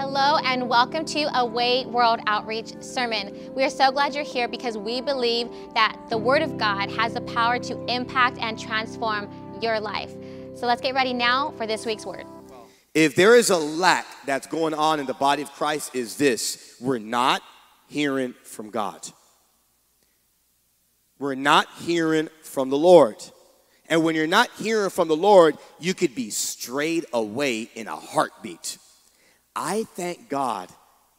Hello and welcome to Away World Outreach Sermon. We are so glad you're here because we believe that the Word of God has the power to impact and transform your life. So let's get ready now for this week's word. If there is a lack that's going on in the body of Christ, is this we're not hearing from God. We're not hearing from the Lord. And when you're not hearing from the Lord, you could be strayed away in a heartbeat. I thank God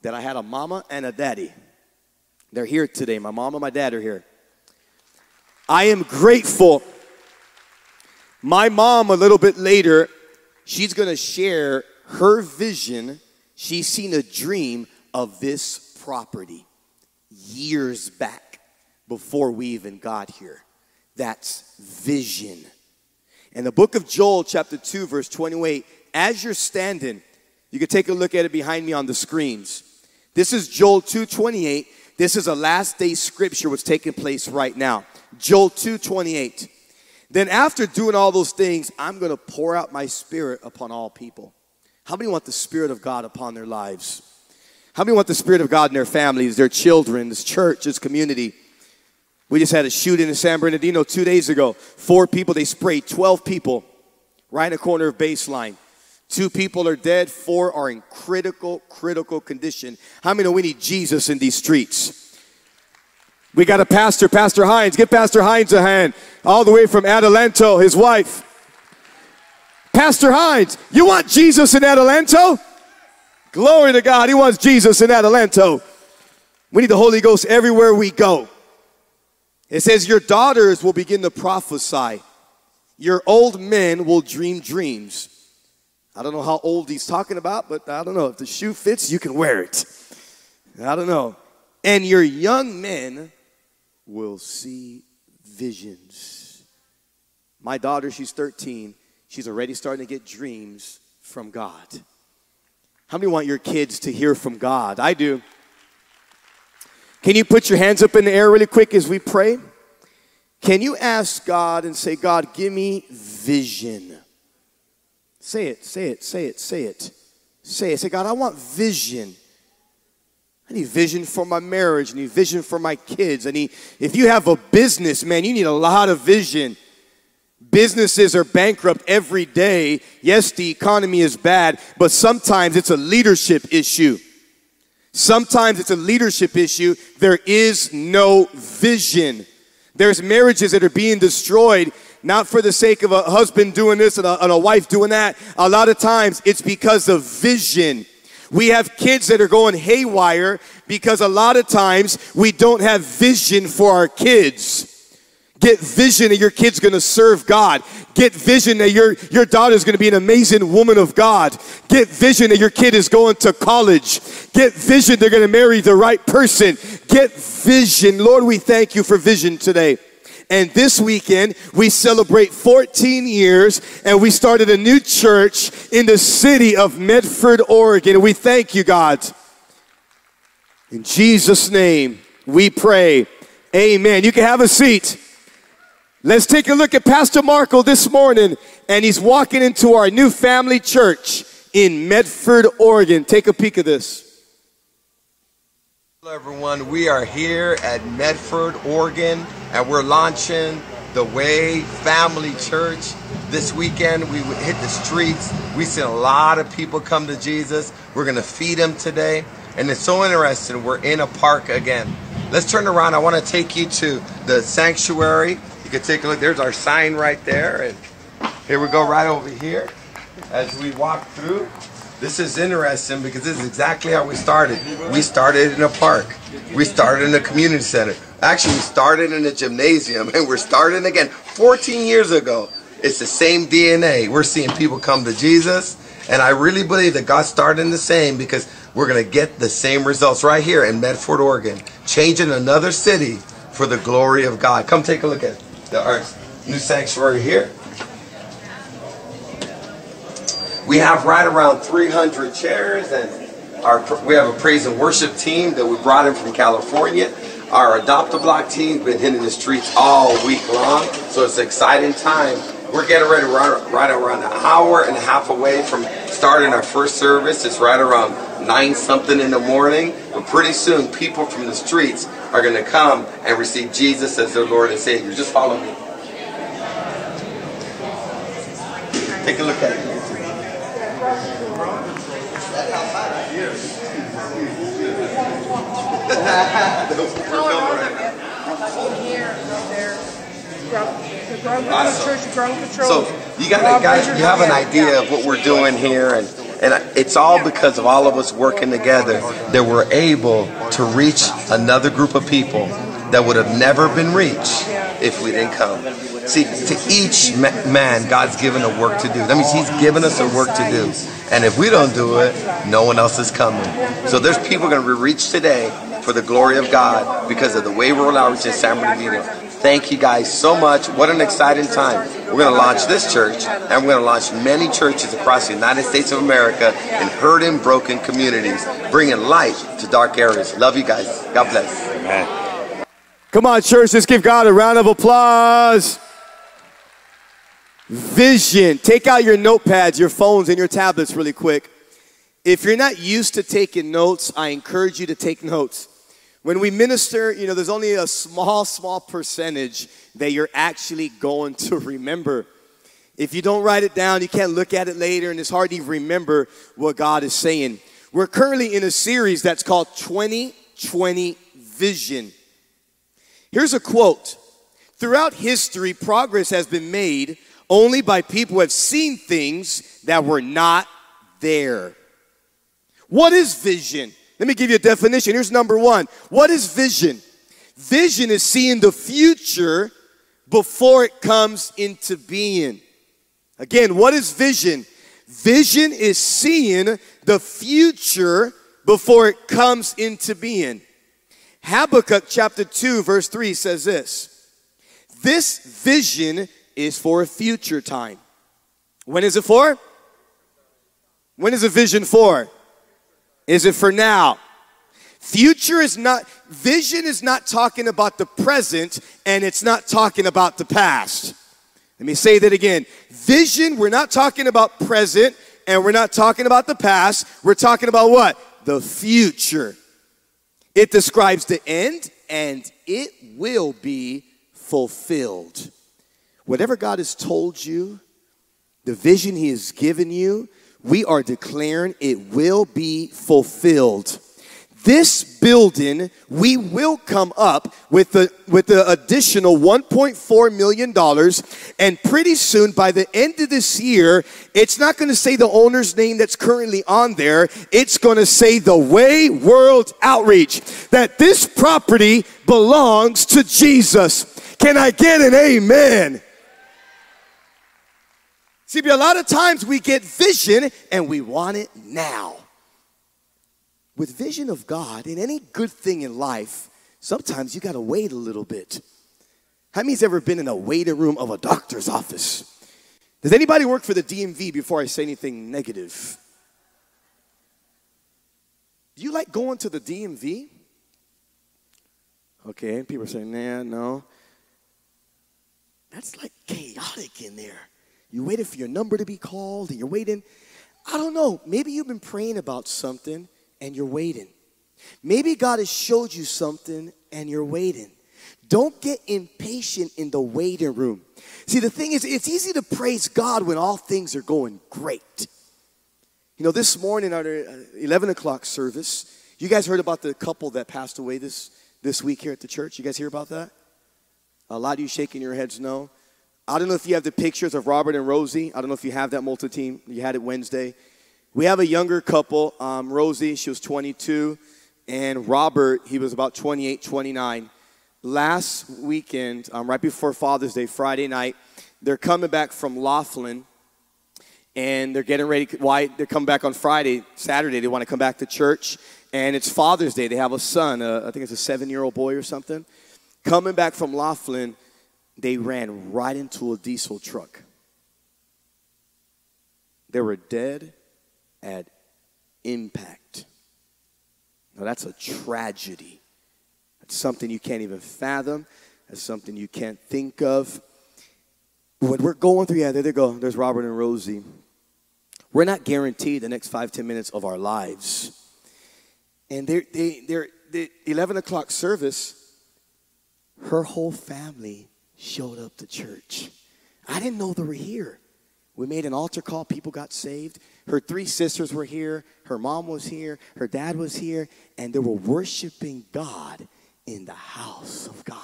that I had a mama and a daddy. They're here today. My mom and my dad are here. I am grateful. My mom, a little bit later, she's going to share her vision. She's seen a dream of this property years back before we even got here. That's vision. In the book of Joel, chapter 2, verse 28, as you're standing, you can take a look at it behind me on the screens. This is Joel 2:28. This is a last day scripture what's taking place right now. Joel 2:28. Then after doing all those things, I'm going to pour out my spirit upon all people. How many want the spirit of God upon their lives? How many want the spirit of God in their families, their children, this church, this community? We just had a shooting in San Bernardino 2 days ago. Four people, they sprayed 12 people right in the corner of baseline. Two people are dead, four are in critical, critical condition. How many know we need Jesus in these streets? We got a pastor, Pastor Hines. Get Pastor Hines a hand. All the way from Adelanto, his wife. Pastor Hines, you want Jesus in Adelanto? Glory to God. He wants Jesus in Adelanto. We need the Holy Ghost everywhere we go. It says, Your daughters will begin to prophesy, your old men will dream dreams. I don't know how old he's talking about, but I don't know. If the shoe fits, you can wear it. I don't know. And your young men will see visions. My daughter, she's 13. She's already starting to get dreams from God. How many want your kids to hear from God? I do. Can you put your hands up in the air really quick as we pray? Can you ask God and say, God, give me vision? Say it, say it, say it, say it. Say it. Say, God, I want vision. I need vision for my marriage. I need vision for my kids. I need, if you have a business, man, you need a lot of vision. Businesses are bankrupt every day. Yes, the economy is bad, but sometimes it's a leadership issue. Sometimes it's a leadership issue. There is no vision. There's marriages that are being destroyed not for the sake of a husband doing this and a, and a wife doing that. A lot of times it's because of vision. We have kids that are going haywire because a lot of times we don't have vision for our kids. Get vision that your kid's gonna serve God. Get vision that your, your daughter's gonna be an amazing woman of God. Get vision that your kid is going to college. Get vision they're gonna marry the right person. Get vision. Lord, we thank you for vision today. And this weekend, we celebrate 14 years and we started a new church in the city of Medford, Oregon. We thank you, God. In Jesus' name, we pray. Amen. You can have a seat. Let's take a look at Pastor Marco this morning, and he's walking into our new family church in Medford, Oregon. Take a peek of this. Hello, everyone. We are here at Medford, Oregon, and we're launching the Way Family Church. This weekend, we hit the streets. We've seen a lot of people come to Jesus. We're going to feed them today. And it's so interesting. We're in a park again. Let's turn around. I want to take you to the sanctuary. You can take a look. There's our sign right there. And here we go right over here as we walk through. This is interesting because this is exactly how we started. We started in a park. We started in a community center. Actually, we started in a gymnasium and we're starting again 14 years ago. It's the same DNA. We're seeing people come to Jesus. And I really believe that God started in the same because we're going to get the same results right here in Medford, Oregon. Changing another city for the glory of God. Come take a look at the, our new sanctuary here. We have right around 300 chairs, and our we have a praise and worship team that we brought in from California. Our Adopt-A-Block team's been hitting the streets all week long, so it's an exciting time. We're getting ready right, right around an hour and a half away from starting our first service. It's right around nine something in the morning. But pretty soon, people from the streets are going to come and receive Jesus as their Lord and Savior. Just follow me. Take a look at it. So you got guys, you have an idea of what we're doing here, and and it's all because of all of us working together that we're able to reach another group of people that would have never been reached if we didn't come. See, to each man, God's given a work to do. That means He's given us a work to do. And if we don't do it, no one else is coming. So there's people going to be reached today for the glory of God because of the Way World Outreach in San Bernardino. Thank you guys so much. What an exciting time. We're going to launch this church and we're going to launch many churches across the United States of America in hurting, broken communities, bringing light to dark areas. Love you guys. God bless. Amen. Come on, church. Let's give God a round of applause. Vision. Take out your notepads, your phones, and your tablets really quick. If you're not used to taking notes, I encourage you to take notes. When we minister, you know, there's only a small, small percentage that you're actually going to remember. If you don't write it down, you can't look at it later, and it's hard to even remember what God is saying. We're currently in a series that's called 2020 Vision. Here's a quote Throughout history, progress has been made only by people who have seen things that were not there. What is vision? Let me give you a definition. Here's number one What is vision? Vision is seeing the future before it comes into being. Again, what is vision? Vision is seeing the future before it comes into being. Habakkuk chapter 2, verse 3 says this This vision is for a future time. When is it for? When is a vision for? Is it for now? Future is not, vision is not talking about the present and it's not talking about the past. Let me say that again. Vision, we're not talking about present and we're not talking about the past. We're talking about what? The future. It describes the end and it will be fulfilled. Whatever God has told you, the vision He has given you, we are declaring it will be fulfilled. This building, we will come up with the with the additional 1.4 million dollars, and pretty soon, by the end of this year, it's not going to say the owner's name that's currently on there. It's going to say the Way World Outreach. That this property belongs to Jesus. Can I get an amen? See, a lot of times we get vision and we want it now. With vision of God and any good thing in life, sometimes you got to wait a little bit. How many's ever been in a waiting room of a doctor's office? Does anybody work for the DMV before I say anything negative? Do you like going to the DMV? Okay, people are saying, nah, no. That's like chaotic in there. You waited for your number to be called and you're waiting. I don't know. Maybe you've been praying about something and you're waiting. Maybe God has showed you something and you're waiting. Don't get impatient in the waiting room. See, the thing is, it's easy to praise God when all things are going great. You know, this morning at our uh, 11 o'clock service, you guys heard about the couple that passed away this, this week here at the church? You guys hear about that? A lot of you shaking your heads no. I don't know if you have the pictures of Robert and Rosie. I don't know if you have that multi team. You had it Wednesday. We have a younger couple. Um, Rosie, she was 22, and Robert, he was about 28, 29. Last weekend, um, right before Father's Day, Friday night, they're coming back from Laughlin, and they're getting ready. Why? They're coming back on Friday, Saturday. They want to come back to church, and it's Father's Day. They have a son. Uh, I think it's a seven-year-old boy or something. Coming back from Laughlin they ran right into a diesel truck. They were dead at impact. Now, that's a tragedy. That's something you can't even fathom. That's something you can't think of. When we're going through, yeah, there they go. There's Robert and Rosie. We're not guaranteed the next five, ten minutes of our lives. And they're, they, they're, the 11 o'clock service, her whole family showed up to church. I didn't know they were here. We made an altar call, people got saved. Her three sisters were here, her mom was here, her dad was here, and they were worshiping God in the house of God.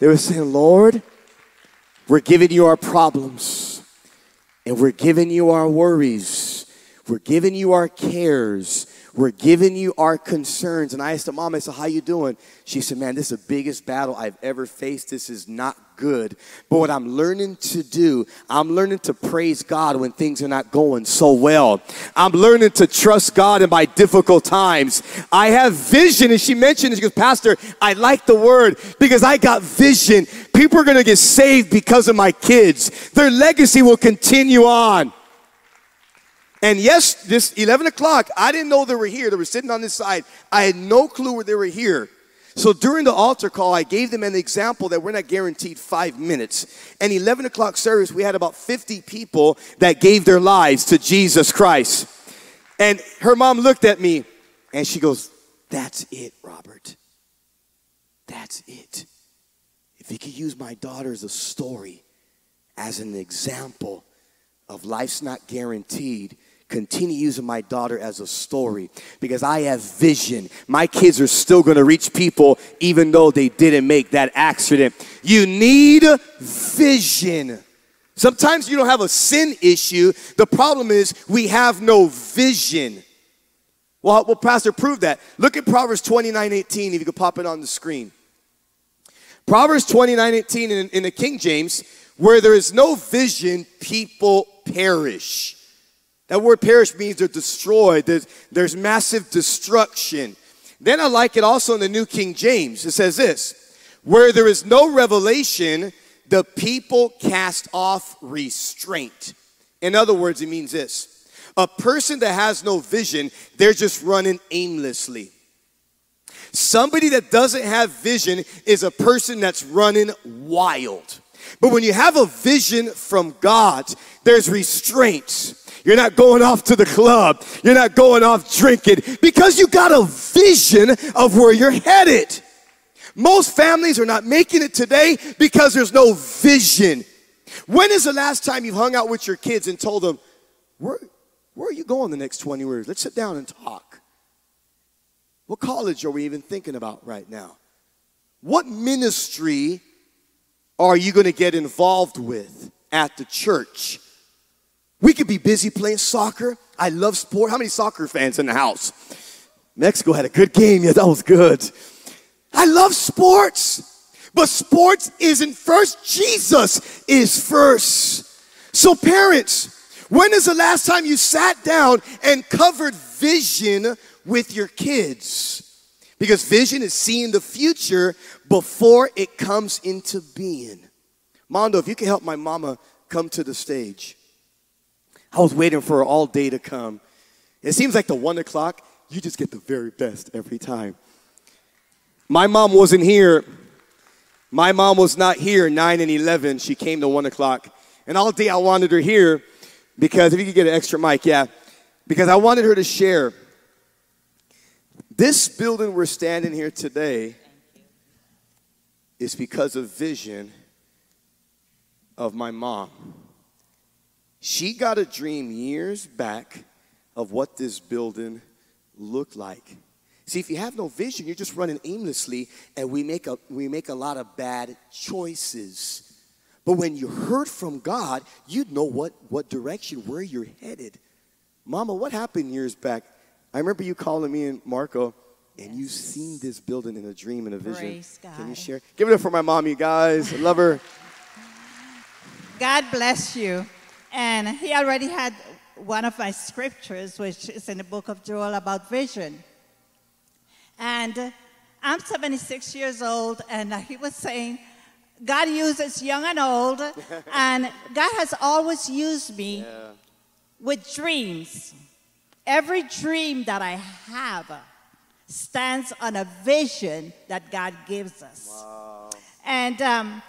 They were saying, Lord, we're giving you our problems, and we're giving you our worries, we're giving you our cares, we're giving you our concerns. And I asked her mom, I said, how you doing? She said, man, this is the biggest battle I've ever faced. This is not good. But what I'm learning to do, I'm learning to praise God when things are not going so well. I'm learning to trust God in my difficult times. I have vision. And she mentioned, she goes, Pastor, I like the word because I got vision. People are going to get saved because of my kids. Their legacy will continue on. And yes, this 11 o'clock, I didn't know they were here. They were sitting on this side. I had no clue where they were here. So during the altar call, I gave them an example that we're not guaranteed five minutes. And 11 o'clock service, we had about 50 people that gave their lives to Jesus Christ. And her mom looked at me and she goes, That's it, Robert. That's it. If you could use my daughter as a story, as an example of life's not guaranteed, continue using my daughter as a story because I have vision. My kids are still going to reach people even though they didn't make that accident. You need vision. Sometimes you don't have a sin issue. The problem is we have no vision. Well, well, Pastor, prove that. Look at Proverbs 29 18, if you could pop it on the screen. Proverbs 29 18 in, in the King James, where there is no vision, people perish. That word perish means they're destroyed, there's, there's massive destruction. Then I like it also in the New King James. It says this where there is no revelation, the people cast off restraint. In other words, it means this a person that has no vision, they're just running aimlessly. Somebody that doesn't have vision is a person that's running wild. But when you have a vision from God, there's restraints. You're not going off to the club. You're not going off drinking because you got a vision of where you're headed. Most families are not making it today because there's no vision. When is the last time you've hung out with your kids and told them, where, where are you going the next 20 years? Let's sit down and talk. What college are we even thinking about right now? What ministry are you going to get involved with at the church? We could be busy playing soccer. I love sport. How many soccer fans in the house? Mexico had a good game. Yeah, that was good. I love sports. But sports isn't first. Jesus is first. So, parents, when is the last time you sat down and covered vision with your kids? Because vision is seeing the future before it comes into being. Mondo, if you can help my mama come to the stage. I was waiting for all day to come. It seems like the one o'clock, you just get the very best every time. My mom wasn't here. My mom was not here 9 and 11. She came to 1 o'clock. And all day I wanted her here because, if you could get an extra mic, yeah, because I wanted her to share. This building we're standing here today is because of vision of my mom. She got a dream years back of what this building looked like. See, if you have no vision, you're just running aimlessly, and we make a, we make a lot of bad choices. But when you heard from God, you'd know what, what direction, where you're headed. Mama, what happened years back? I remember you calling me and Marco, and you seen this building in a dream and a vision. Can you share? Give it up for my mom, you guys. I love her. God bless you. And he already had one of my scriptures, which is in the book of Joel about vision. And I'm 76 years old, and he was saying, God uses young and old, and God has always used me yeah. with dreams. Every dream that I have stands on a vision that God gives us. Wow. And um,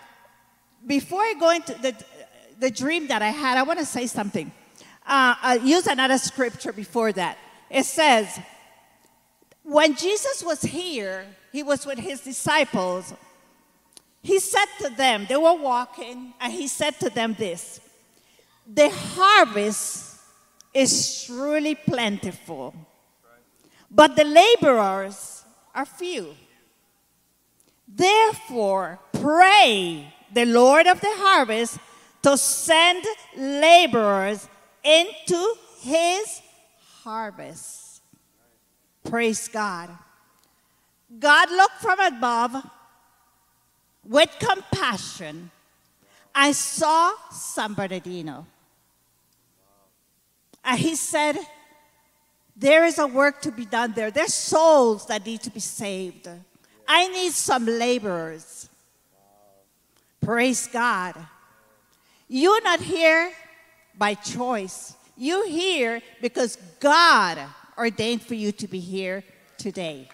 before I go into the, the dream that I had, I want to say something. Uh, I'll use another scripture before that. It says, when Jesus was here, he was with his disciples. He said to them, they were walking, and he said to them this The harvest is truly plentiful, but the laborers are few. Therefore, pray the Lord of the harvest to send laborers into his harvest. Praise God. God looked from above with compassion. I saw San Bernardino. And he said, There is a work to be done there. There's souls that need to be saved. I need some laborers. Praise God. You're not here by choice. You're here because God ordained for you to be here today.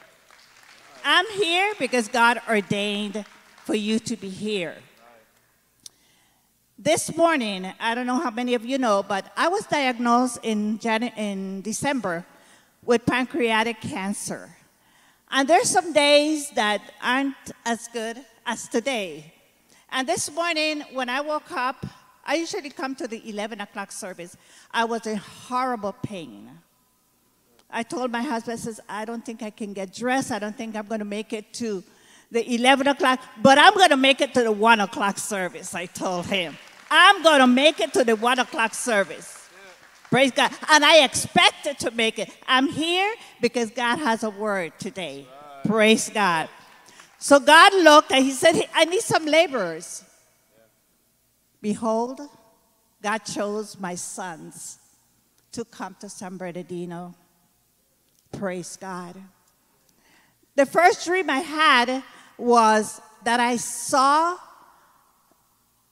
I'm here because God ordained for you to be here. This morning, I don't know how many of you know, but I was diagnosed in, Jan- in December with pancreatic cancer. And there's some days that aren't as good as today. And this morning, when I woke up, I usually come to the 11 o'clock service. I was in horrible pain. I told my husband, I says, I don't think I can get dressed. I don't think I'm going to make it to the 11 o'clock, but I'm going to make it to the 1 o'clock service, I told him. I'm going to make it to the 1 o'clock service. Praise God. And I expected to make it. I'm here because God has a word today. Praise God. So God looked and He said, I need some laborers. Behold, God chose my sons to come to San Bernardino. Praise God. The first dream I had was that I saw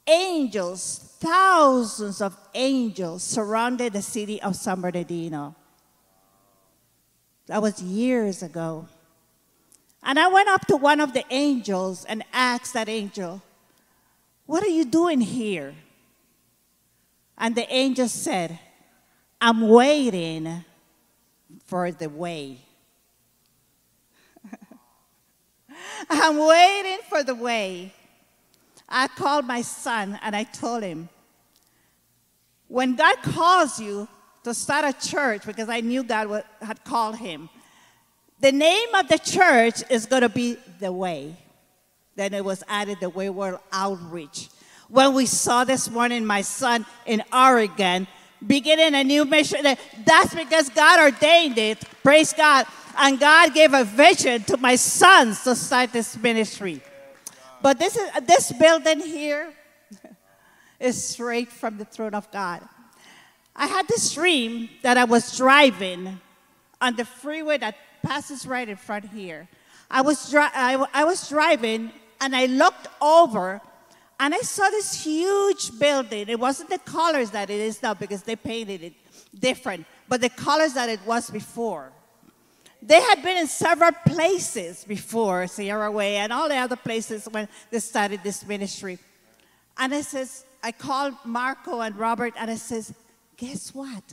angels, thousands of angels surrounded the city of San Bernardino. That was years ago. And I went up to one of the angels and asked that angel, What are you doing here? And the angel said, I'm waiting for the way. I'm waiting for the way. I called my son and I told him, when God calls you to start a church, because I knew God had called him, the name of the church is going to be The Way. Then it was added the Way World Outreach. When we saw this morning my son in Oregon beginning a new mission, that's because God ordained it. Praise God. And God gave a vision to my sons to start this ministry. But this, is, this building here is straight from the throne of God. I had this dream that I was driving on the freeway that passes right in front here. I was, I, I was driving and I looked over and I saw this huge building. It wasn't the colors that it is now because they painted it different, but the colors that it was before. They had been in several places before, Sierra Way and all the other places when they started this ministry. And I says, I called Marco and Robert and I says, guess what?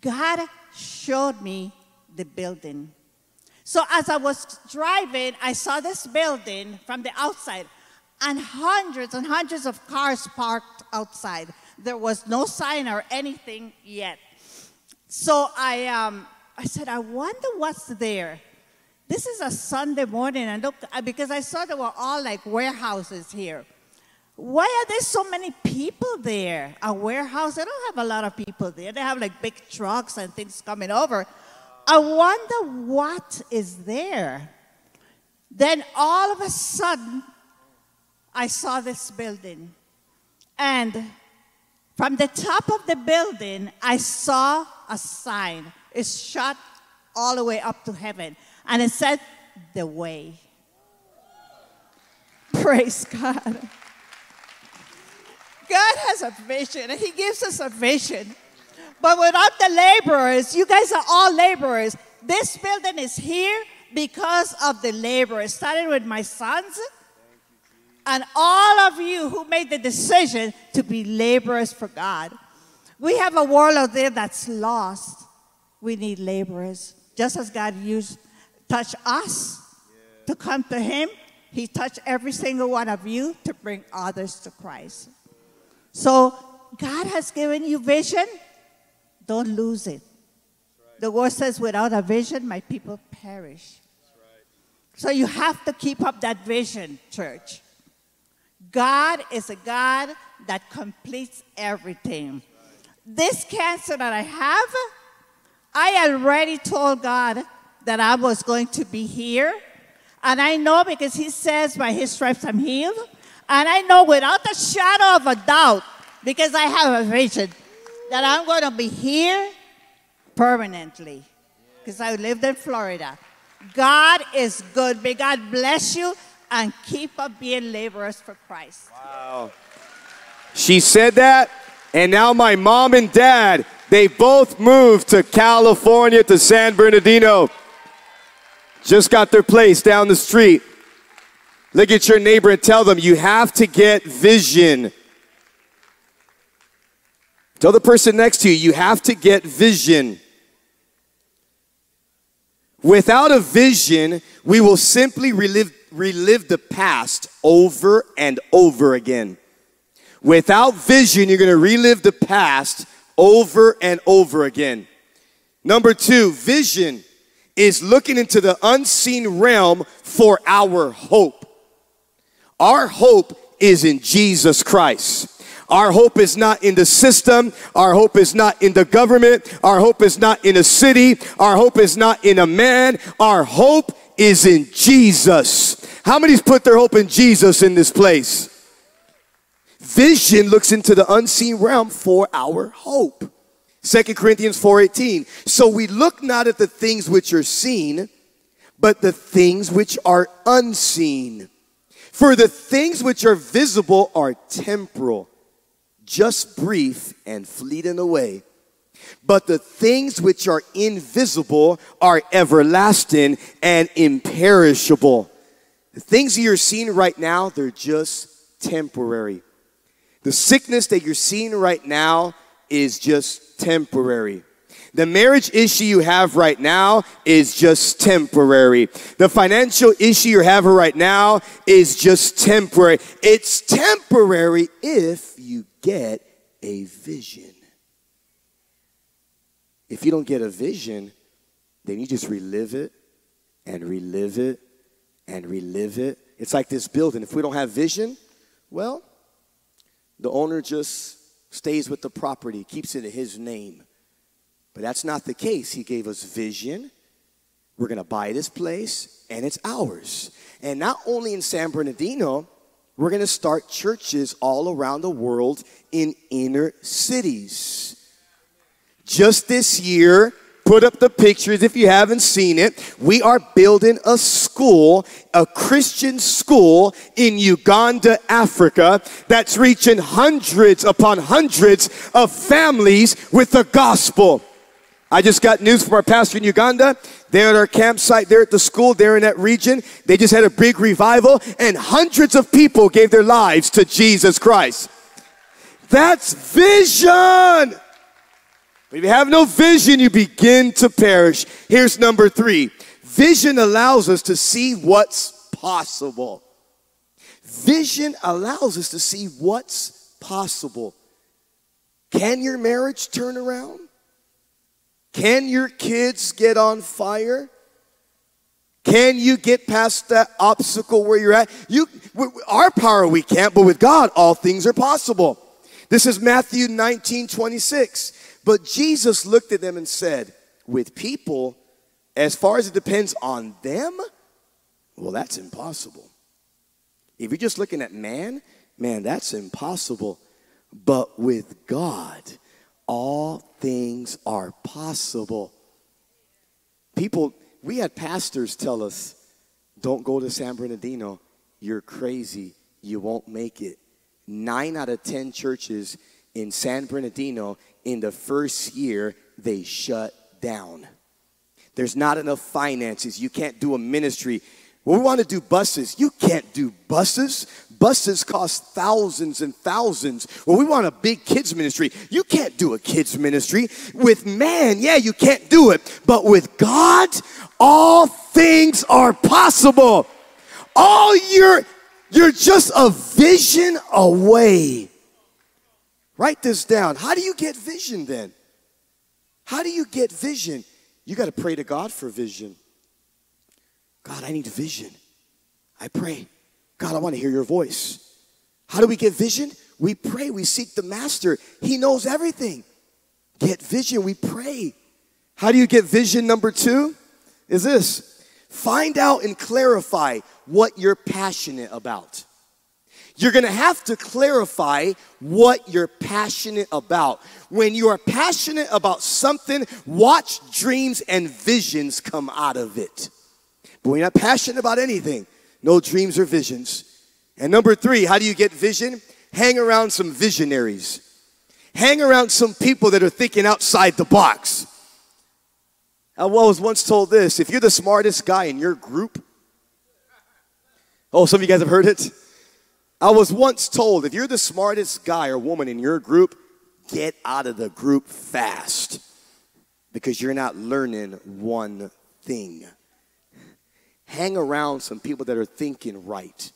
God showed me the building. So as I was driving, I saw this building from the outside and hundreds and hundreds of cars parked outside. There was no sign or anything yet. So I, um, I said, I wonder what's there. This is a Sunday morning, and look, because I saw there were all like warehouses here. Why are there so many people there? A warehouse, they don't have a lot of people there. They have like big trucks and things coming over. I wonder what is there. Then all of a sudden, I saw this building. And from the top of the building, I saw a sign is shot all the way up to heaven. And it said, The way. Praise God. God has a vision, and He gives us a vision. But without the laborers, you guys are all laborers. This building is here because of the laborers, starting with my sons and all of you who made the decision to be laborers for God. We have a world out there that's lost we need laborers. Just as God used touched us to come to Him. He touched every single one of you to bring others to Christ. So God has given you vision. Don't lose it. The word says, without a vision, my people perish. So you have to keep up that vision, church. God is a God that completes everything. This cancer that I have, I already told God that I was going to be here. And I know because He says, by His stripes I'm healed. And I know without a shadow of a doubt, because I have a vision, that I'm going to be here permanently. Because I lived in Florida. God is good. May God bless you and keep up being laborers for Christ. Wow. She said that, and now my mom and dad, they both moved to California, to San Bernardino. Just got their place down the street. Look at your neighbor and tell them you have to get vision. Tell the person next to you, you have to get vision. Without a vision, we will simply relive, relive the past over and over again. Without vision, you're going to relive the past over and over again. Number two, vision is looking into the unseen realm for our hope. Our hope is in Jesus Christ. Our hope is not in the system. Our hope is not in the government. Our hope is not in a city. Our hope is not in a man. Our hope is in Jesus. How many's put their hope in Jesus in this place? Vision looks into the unseen realm for our hope. Second Corinthians 4:18. So we look not at the things which are seen, but the things which are unseen. For the things which are visible are temporal, just brief and fleeting away. But the things which are invisible are everlasting and imperishable. The things you're seeing right now, they're just temporary. The sickness that you're seeing right now is just temporary. The marriage issue you have right now is just temporary. The financial issue you're having right now is just temporary. It's temporary if you get a vision. If you don't get a vision, then you just relive it and relive it and relive it. It's like this building. If we don't have vision, well, the owner just stays with the property, keeps it in his name. But that's not the case. He gave us vision. We're going to buy this place, and it's ours. And not only in San Bernardino, we're going to start churches all around the world in inner cities. Just this year, put up the pictures if you haven't seen it. We are building a school, a Christian school in Uganda, Africa, that's reaching hundreds upon hundreds of families with the gospel. I just got news from our pastor in Uganda. They're at our campsite, they're at the school, they're in that region. They just had a big revival, and hundreds of people gave their lives to Jesus Christ. That's vision. But if you have no vision, you begin to perish. Here's number three vision allows us to see what's possible. Vision allows us to see what's possible. Can your marriage turn around? Can your kids get on fire? Can you get past that obstacle where you're at? You, our power we can't, but with God, all things are possible. This is Matthew 19, 26. But Jesus looked at them and said, With people, as far as it depends on them, well, that's impossible. If you're just looking at man, man, that's impossible. But with God, all things are possible. People, we had pastors tell us, don't go to San Bernardino. You're crazy. You won't make it. Nine out of 10 churches in San Bernardino in the first year, they shut down. There's not enough finances. You can't do a ministry. Well, we want to do buses. You can't do buses. Buses cost thousands and thousands. Well, we want a big kids ministry. You can't do a kids ministry. With man, yeah, you can't do it. But with God, all things are possible. All you're you're just a vision away. Write this down. How do you get vision then? How do you get vision? You got to pray to God for vision. God, I need vision. I pray. God, I want to hear your voice. How do we get vision? We pray. We seek the master. He knows everything. Get vision. We pray. How do you get vision number two? Is this find out and clarify what you're passionate about. You're gonna have to clarify what you're passionate about. When you are passionate about something, watch dreams and visions come out of it. But when you're not passionate about anything, no dreams or visions. And number three, how do you get vision? Hang around some visionaries. Hang around some people that are thinking outside the box. I was once told this if you're the smartest guy in your group, oh, some of you guys have heard it. I was once told if you're the smartest guy or woman in your group, get out of the group fast because you're not learning one thing hang around some people that are thinking right.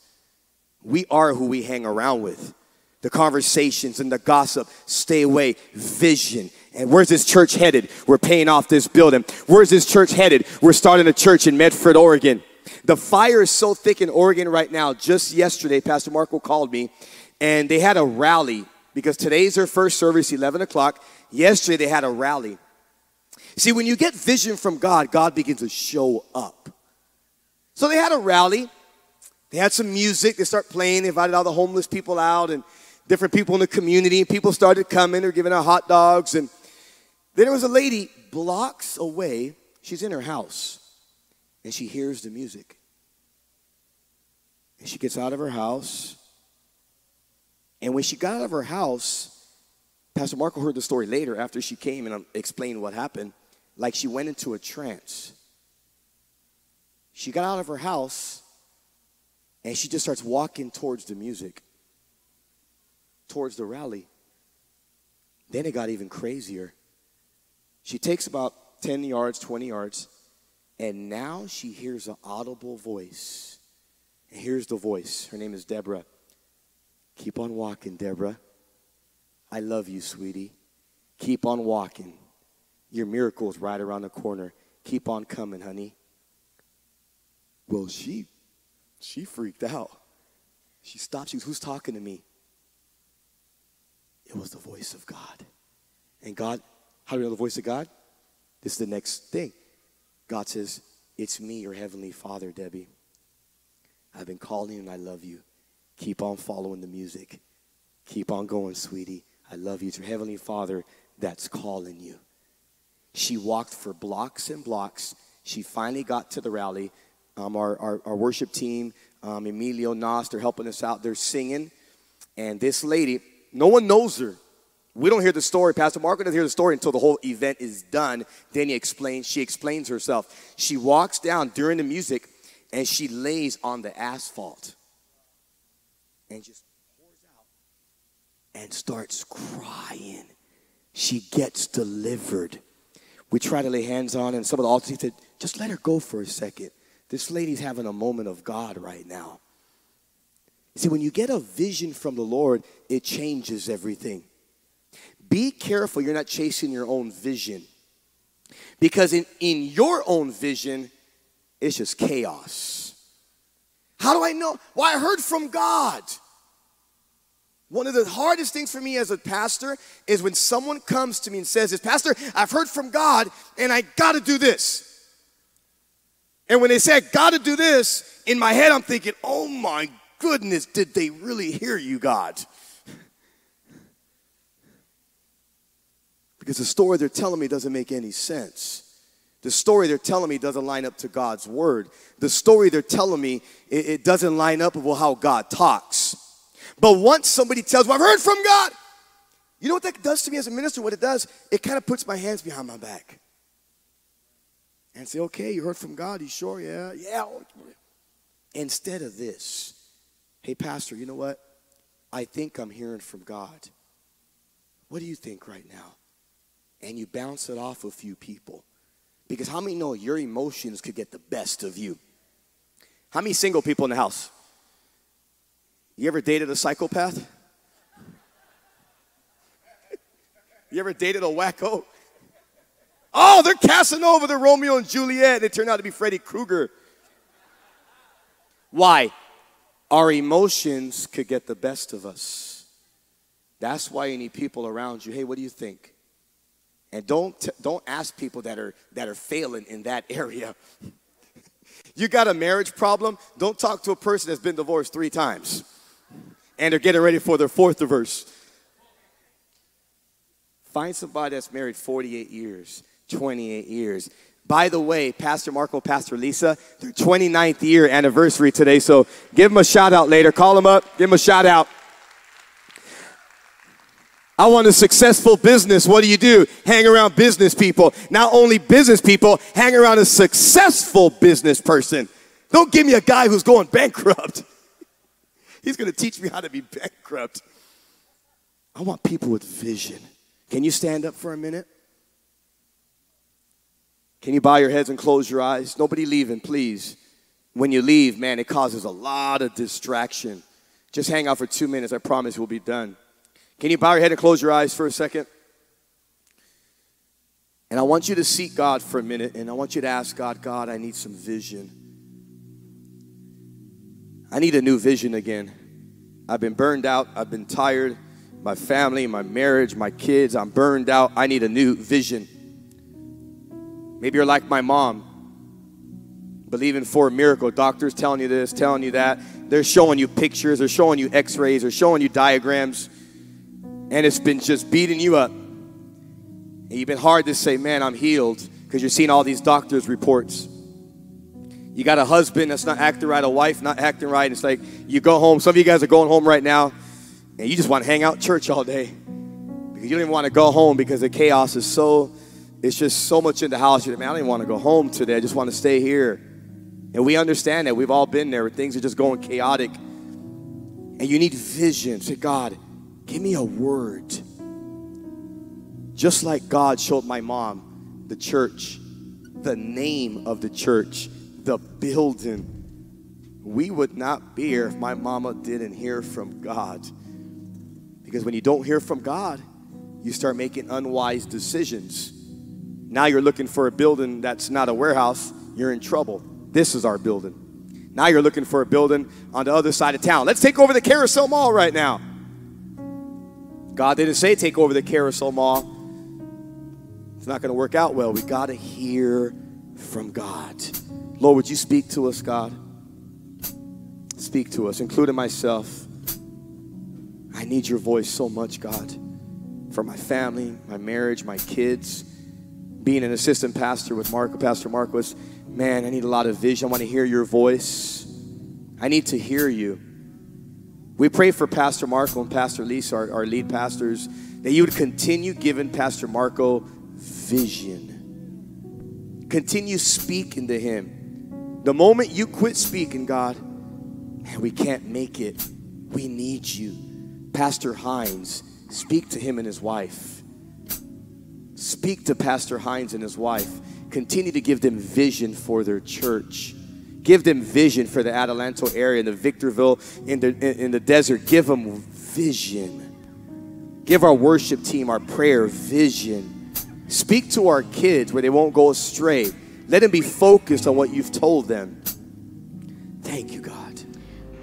We are who we hang around with. The conversations and the gossip, stay away. Vision. And where's this church headed? We're paying off this building. Where's this church headed? We're starting a church in Medford, Oregon. The fire is so thick in Oregon right now. Just yesterday, Pastor Marco called me and they had a rally because today's their first service, 11 o'clock. Yesterday, they had a rally. See, when you get vision from God, God begins to show up. So they had a rally. They had some music. They start playing. They invited all the homeless people out and different people in the community. And people started coming. They're giving out hot dogs. And then there was a lady blocks away. She's in her house and she hears the music. And she gets out of her house. And when she got out of her house, Pastor Marco heard the story later after she came and explained what happened. Like she went into a trance. She got out of her house and she just starts walking towards the music, towards the rally. Then it got even crazier. She takes about 10 yards, 20 yards, and now she hears an audible voice. And here's the voice. Her name is Deborah. Keep on walking, Deborah. I love you, sweetie. Keep on walking. Your miracle is right around the corner. Keep on coming, honey. Well, she she freaked out. She stopped. She was, Who's talking to me? It was the voice of God. And God, how do you know the voice of God? This is the next thing. God says, It's me, your heavenly Father, Debbie. I've been calling you and I love you. Keep on following the music. Keep on going, sweetie. I love you. It's your heavenly Father that's calling you. She walked for blocks and blocks. She finally got to the rally um, our, our, our, worship team, um, Emilio Nas, they're helping us out. They're singing. And this lady, no one knows her. We don't hear the story. Pastor Marco doesn't hear the story until the whole event is done. Then he explains, she explains herself. She walks down during the music and she lays on the asphalt and just pours out and starts crying. She gets delivered. We try to lay hands on, and some of the altars said, just let her go for a second. This lady's having a moment of God right now. See, when you get a vision from the Lord, it changes everything. Be careful you're not chasing your own vision. Because in, in your own vision, it's just chaos. How do I know? Well, I heard from God. One of the hardest things for me as a pastor is when someone comes to me and says, this, Pastor, I've heard from God and I got to do this. And when they say, I got to do this, in my head I'm thinking, oh my goodness, did they really hear you, God? Because the story they're telling me doesn't make any sense. The story they're telling me doesn't line up to God's word. The story they're telling me, it, it doesn't line up with how God talks. But once somebody tells me, I've heard from God, you know what that does to me as a minister? What it does, it kind of puts my hands behind my back and say, okay, you heard from God. You sure? Yeah. Yeah. instead of this, hey, Pastor, you know what? I think I'm hearing from God. What do you think right now? And you bounce it off a few people. Because how many know your emotions could get the best of you? How many single people in the house? You ever dated a psychopath? You ever dated a wacko? Oh, they're Casanova, they're Romeo and Juliet. They turned out to be Freddy Krueger. Why? Our emotions could get the best of us. That's why you need people around you. Hey, what do you think? And don't, don't ask people that are, that are failing in that area. you got a marriage problem? Don't talk to a person that's been divorced three times and they're getting ready for their fourth divorce. Find somebody that's married 48 years, 28 years. By the way, Pastor Marco, Pastor Liza, their 29th year anniversary today. So give them a shout out later. Call them up, give them a shout out. I want a successful business. What do you do? Hang around business people. Not only business people, hang around a successful business person. Don't give me a guy who's going bankrupt. He's going to teach me how to be bankrupt. I want people with vision. Can you stand up for a minute? Can you bow your heads and close your eyes? Nobody leaving, please. When you leave, man, it causes a lot of distraction. Just hang out for two minutes. I promise we'll be done. Can you bow your head and close your eyes for a second? And I want you to seek God for a minute, and I want you to ask God, God, I need some vision. I need a new vision again. I've been burned out, I've been tired my family, my marriage, my kids. I'm burned out. I need a new vision. Maybe you're like my mom, believing for a miracle. Doctors telling you this, telling you that. They're showing you pictures, they're showing you x rays, they're showing you diagrams, and it's been just beating you up. And you've been hard to say, Man, I'm healed, because you're seeing all these doctors' reports. You got a husband that's not acting right, a wife not acting right. It's like you go home. Some of you guys are going home right now and you just want to hang out church all day because you don't even want to go home because the chaos is so it's just so much in the house. You're like, man i don't even want to go home today. I just want to stay here. And we understand that. We've all been there. Things are just going chaotic. And you need vision. Say god give me a word. Just like god showed my mom the church the name of the church the building we would not be here if my mama didn't hear from god. Because when you don't hear from God, you start making unwise decisions. Now you're looking for a building that's not a warehouse, you're in trouble. This is our building. Now you're looking for a building on the other side of town. Let's take over the Carousel Mall right now. God didn't say take over the Carousel Mall. It's not going to work out well. We got to hear from God. Lord, would you speak to us, God? Speak to us, including myself. I need your voice so much, God, for my family, my marriage, my kids. Being an assistant pastor with Marco, Pastor Marcos, man, I need a lot of vision. I want to hear your voice. I need to hear you. We pray for Pastor Marco and Pastor Liza, our, our lead pastors, that you would continue giving Pastor Marco vision. Continue speaking to him. The moment you quit speaking, God, man, we can't make it. We need you. Pastor Hines, speak to him and his wife. Speak to Pastor Hines and his wife. Continue to give them vision for their church. Give them vision for the Adelanto area, in the Victorville, in the, in the desert. Give them vision. Give our worship team, our prayer vision. Speak to our kids where they won't go astray. Let them be focused on what you've told them. Thank you, God.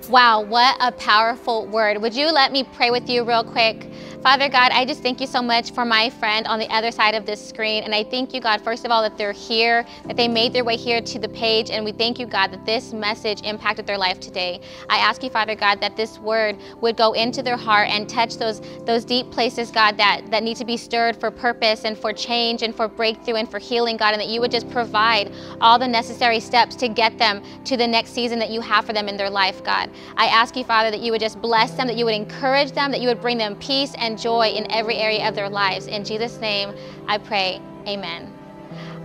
Wow, what a powerful word. Would you let me pray with you real quick? Father God, I just thank you so much for my friend on the other side of this screen. And I thank you, God, first of all, that they're here, that they made their way here to the page. And we thank you, God, that this message impacted their life today. I ask you, Father God, that this word would go into their heart and touch those, those deep places, God, that, that need to be stirred for purpose and for change and for breakthrough and for healing, God, and that you would just provide all the necessary steps to get them to the next season that you have for them in their life, God. I ask you, Father, that you would just bless them, that you would encourage them, that you would bring them peace and joy in every area of their lives. In Jesus' name, I pray. Amen.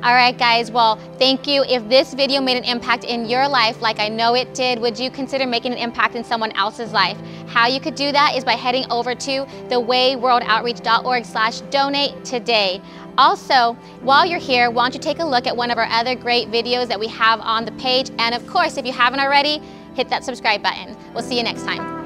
All right, guys, well, thank you. If this video made an impact in your life, like I know it did, would you consider making an impact in someone else's life? How you could do that is by heading over to thewayworldoutreach.org slash donate today. Also, while you're here, why don't you take a look at one of our other great videos that we have on the page. And of course, if you haven't already, hit that subscribe button. We'll see you next time.